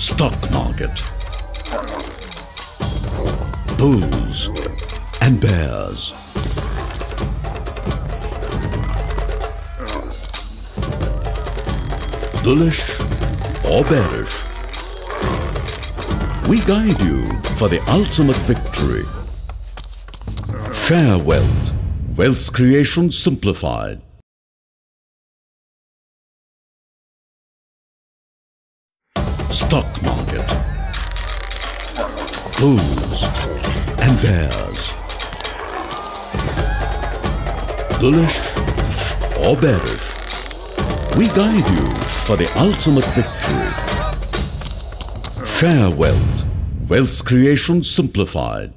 Stock market. Bulls and bears. Bullish or bearish. We guide you for the ultimate victory. Sharewealth. Wealth creation simplified. Stock market. Bulls and bears. Bullish or bearish. We guide you for the ultimate victory. Sharewealth. Wealth creation simplified.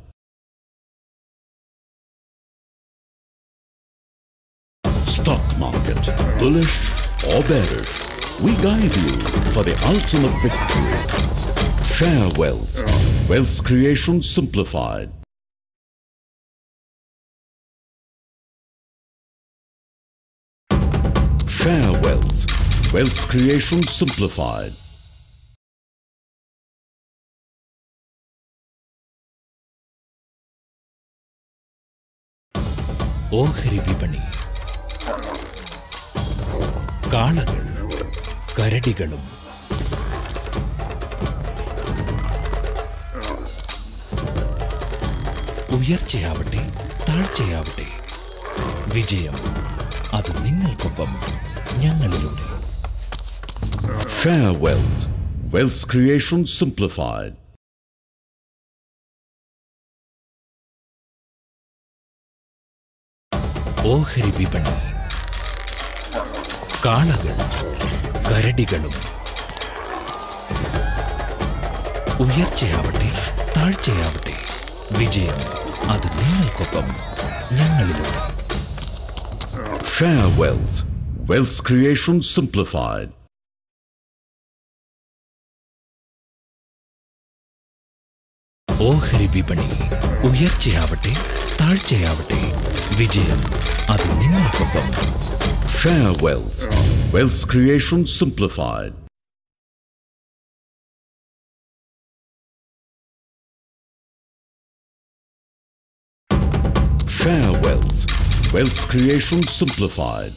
Stock market. Bullish or bearish we guide you for the ultimate victory. Sharewealth. Wealth creation simplified. Share wealth. Wealth creation simplified. ഓഹരി വിപണി കാളകൾ കരടികളും. ഉയർച്ചയാവട്ടെ താഴ്ചയാവട്ടെ വിജയം അത് നിങ്ങൾക്കൊപ്പം ഞങ്ങളിലൂടെ. Share wealth. Wealth creation simplified. ഓഹരി വിപണി. കാളകൾ. കരടികളും ഉയർച്ചയാവട്ടെ താഴ്ചയാവട്ടെ വിജയം അത് നിങ്ങൾക്കൊപ്പം ഞങ്ങളിലൂടെ Share wealth creation simplified simplified. ഓഹരി വിപണി ഉയർച്ചയാവട്ടെ താഴ്ചയാവട്ടെ വിജയം അത് നിങ്ങൾക്കൊപ്പം Sharewealth. Wealth creation simplified. Share wealth. Wealth creation simplified.